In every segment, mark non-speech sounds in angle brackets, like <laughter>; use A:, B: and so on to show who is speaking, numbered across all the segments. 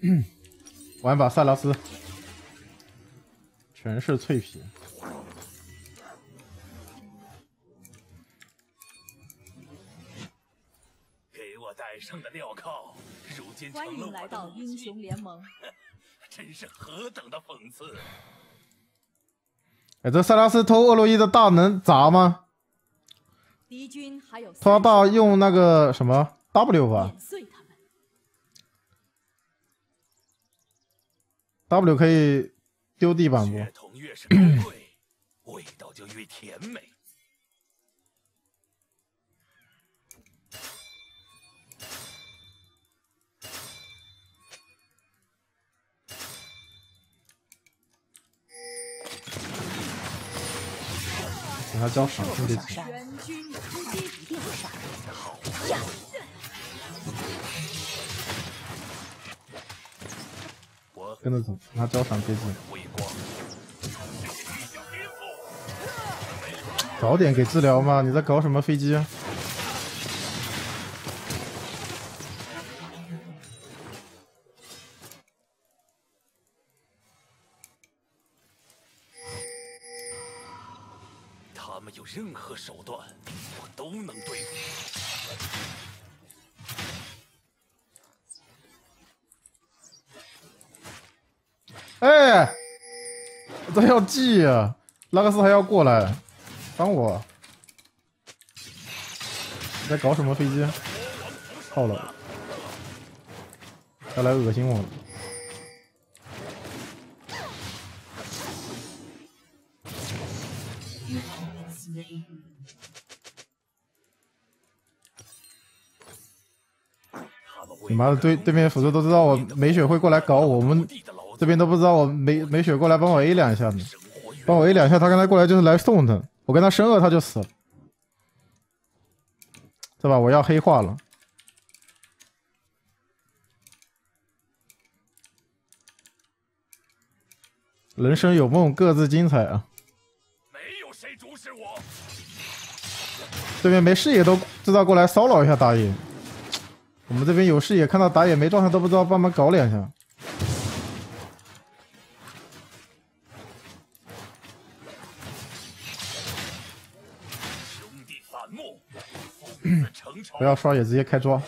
A: <clears throat> 玩把塞拉斯，全是脆皮。
B: 给我戴上的镣铐，如今
C: 欢
B: 成了我的
C: 迎来到英雄联盟。<laughs>
B: 真是何等的讽刺！
A: 哎，这塞拉斯偷厄洛伊的大能砸吗？
C: 敌军还有
A: 他
C: 30
A: 大用那个什么 W 吧
C: 碎他
A: ，W 可以丢地板不？
B: 血统越是高贵，味道就越甜美。
A: 给他交赏金这跟着走，给他交赏阶级，
B: 微光，
A: 早点给治疗嘛！你在搞什么飞机？哎，这要记啊！拉克斯还要过来帮我，你在搞什么飞机？操了！要来恶心我了！你妈的，对对面辅助都知道我没血会过来搞我，们这边都不知道我没没血过来帮我 A 两下呢，帮我 A 两下，他刚才过来就是来送的，我跟他升二他就死了，这把我要黑化了。人生有梦，各自精彩啊！
B: 没有谁阻止我。
A: 对面没视野都知道过来骚扰一下打野，我们这边有视野，看到打野没状态都不知道帮忙搞两下。不。要刷野，直接开抓。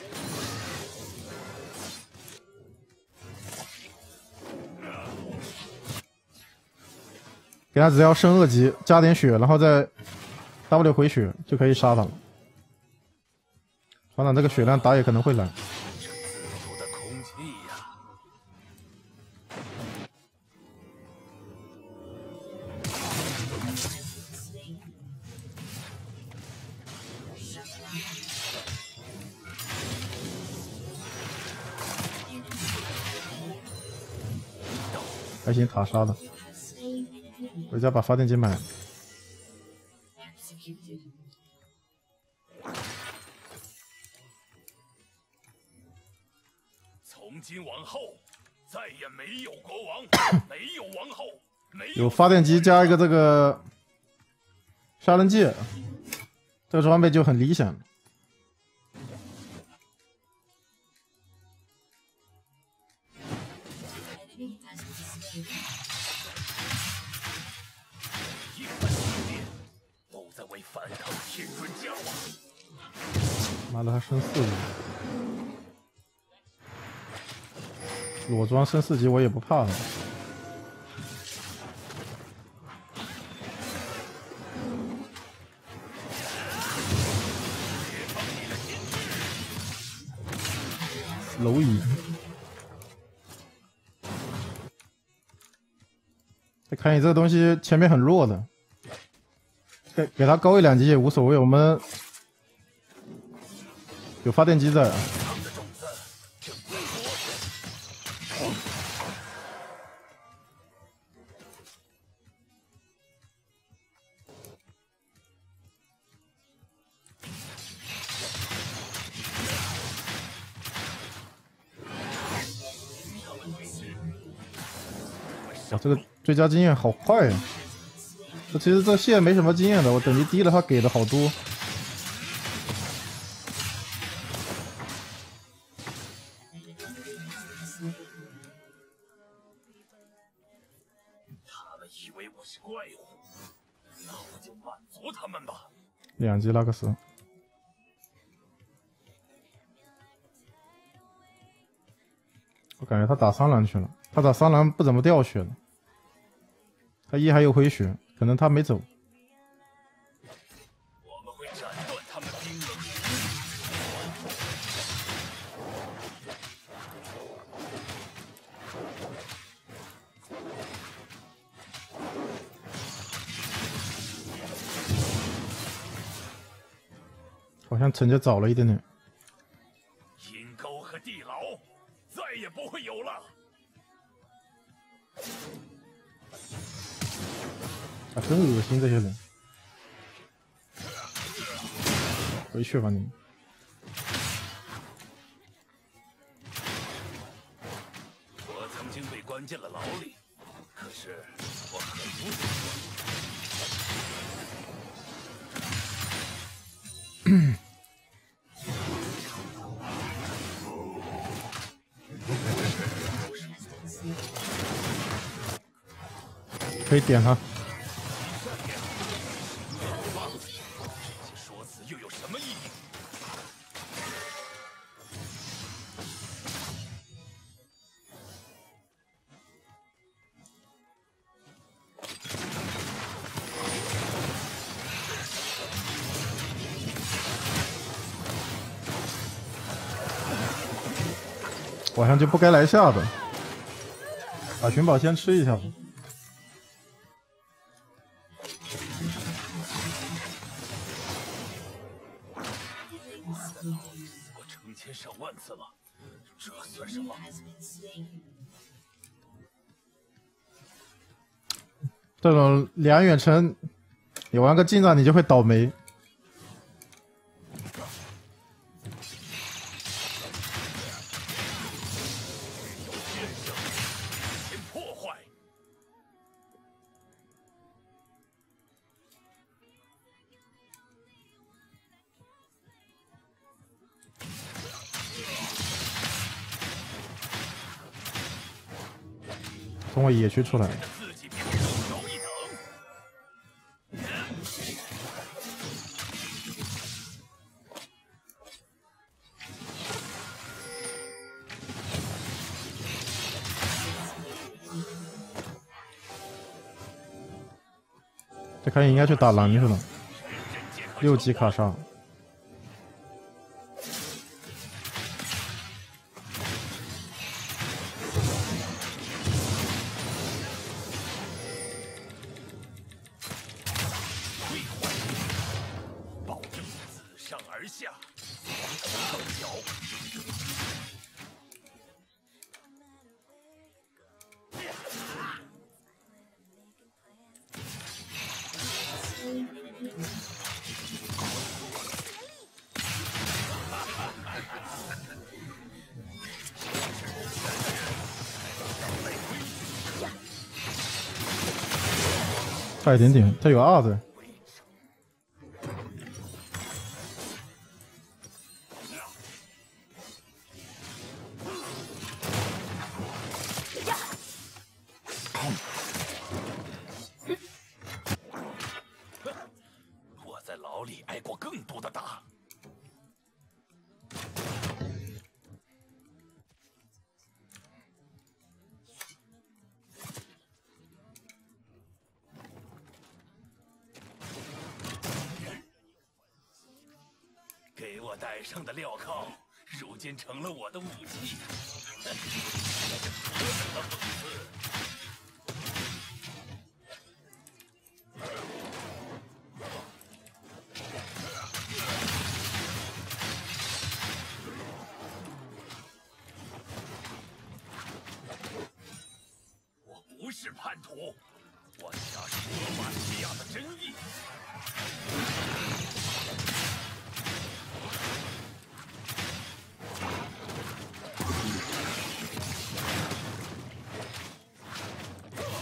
A: 给他只要升二级，加点血，然后再 W 回血就可以杀他了。船长这个血量打野可能会来，还行，塔杀的。回家把发电机买了。
B: 从今往后，再也没有国王，没有王后，没
A: 有发电机加一个这个杀人戒，这个装备就很理想。
B: 一
A: 升四级，裸装升四级我也不怕了。蝼蚁，再看你这个东西前面很弱的，给给他高一两级也无所谓，我们有发电机在啊。哇，这个追加经验好快呀、这其实这线没什么经验的，我等级低了，他给的好多。吉拉克斯，我感觉他打三蓝去了，他打三蓝不怎么掉血了，他一还有回血，可能他没走。像陈家早了一点点。
B: 阴沟和地牢再也不会有了。
A: 啊，真恶心这些人！回去吧你。
B: 我曾经被关进了牢里，可是我很不喜欢。
A: 可以点他。晚上就不该来下的，把寻宝先吃一下吧。
B: 次了，这算什么？
A: 这种两远程，你玩个近战你就会倒霉。从我野区出来，这可以应该去打
B: 蓝是吗？
A: 六级卡莎。差一点点，他有二的。
B: 挨过更多的打。给我戴上的镣铐，如今成了我的武器。是叛徒，我恰是罗马西亚的真意。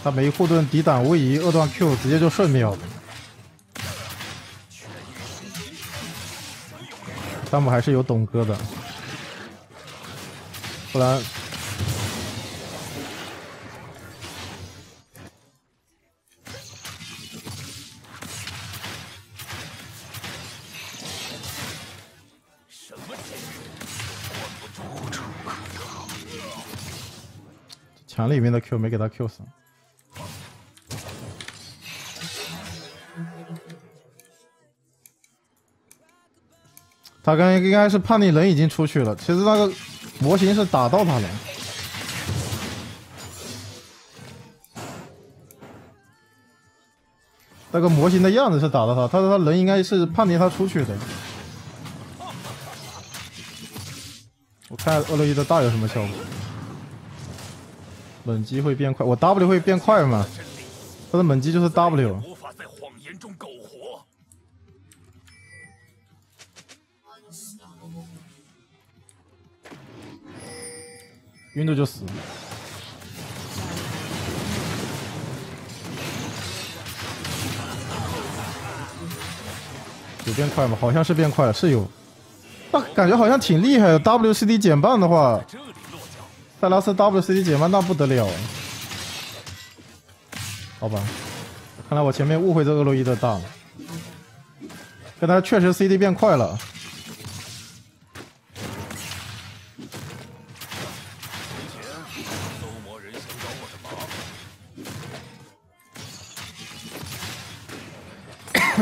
A: 他没护盾抵挡位移二段 Q，直接就瞬秒了。弹幕还是有董哥的，不然墙里面的 Q 没给他 Q 死。他刚应该是判定人已经出去了，其实那个模型是打到他了。那个模型的样子是打到他，他说他人应该是判定他出去的。我看厄洛伊的大有什么效果？猛击会变快，我 W 会变快吗？他的猛击就是 W。
B: 无法在谎言中苟活。
A: 晕着就死。有变快吗？好像是变快了，是有。那感觉好像挺厉害的。WCD 减半的话，
B: 这，
A: 塞拉斯 WCD 减慢那不得了。好吧，看来我前面误会这厄洛伊的大了。跟他确实 CD 变快了。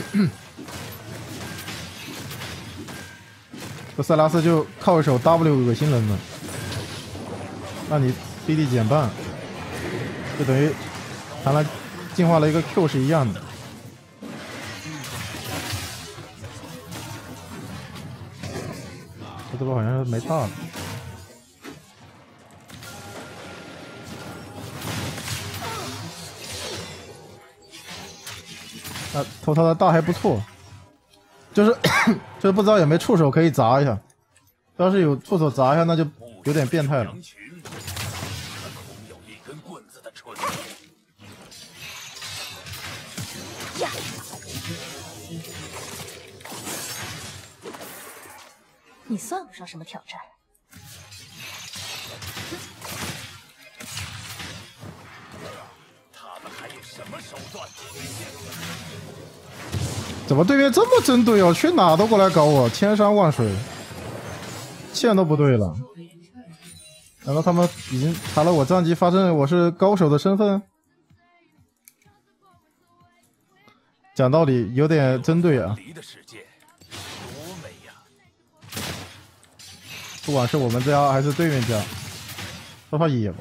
A: <coughs> 这塞拉斯就靠一手 W 恶心人了。那你 CD 减半，就等于弹了进化了一个 Q 是一样的。这这波好像是没大了。那偷他的大还不错，就是就是不知道有没有触手可以砸一下。要是有触手砸一下，那就有点变态了。
D: 你算不上什么挑战。
A: 怎么对面这么针对哦？去哪都过来搞我，千山万水，线都不对了。难道他们已经查了我战绩，发现我是高手的身份？讲道理有点针对啊！
B: 离的世界
A: 不管是我们家还是对面家，说他野吧。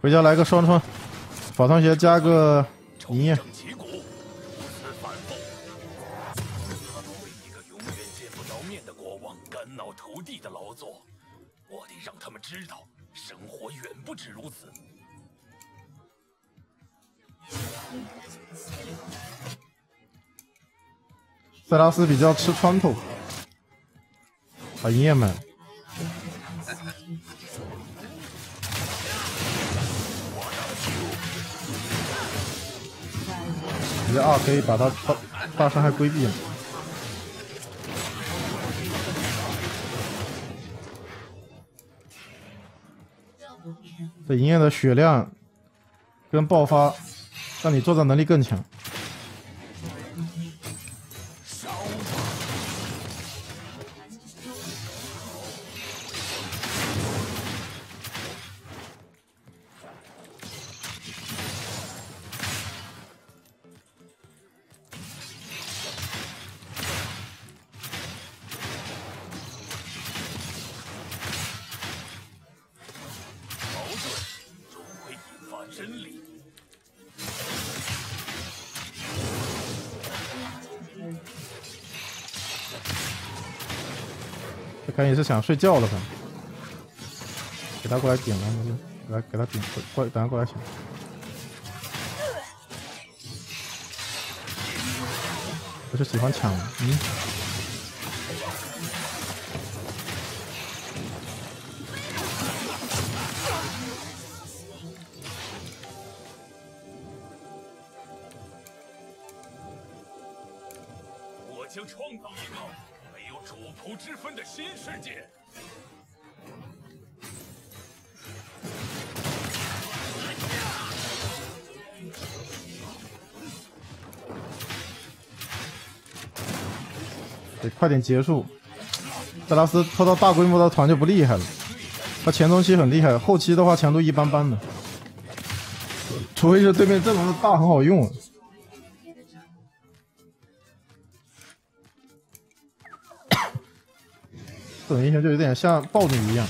A: 回家来个双穿，法穿鞋加个银拉斯比较吃穿透，把银焰买了。直接二可以把他大大伤害规避了。这银焰的血量跟爆发，让你作战能力更强。这肯定是想睡觉了吧？给他过来顶了，给他给他顶过来，等他过来抢。不是喜欢抢吗？嗯。得快点结束。德拉斯拖到大规模的团就不厉害了，他前中期很厉害，后期的话强度一般般的，除非是对面阵容的大很好用。<coughs> 这种英雄就有点像豹女一样。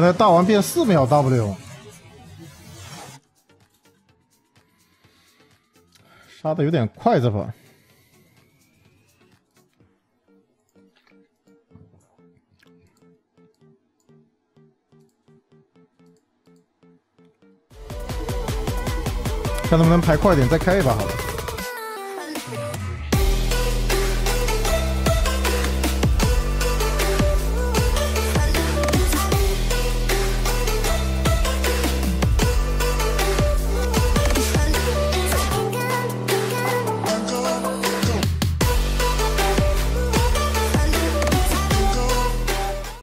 A: 刚才大王变四秒 W，杀的有点快，这把。看能不能排快点，再开一把好了。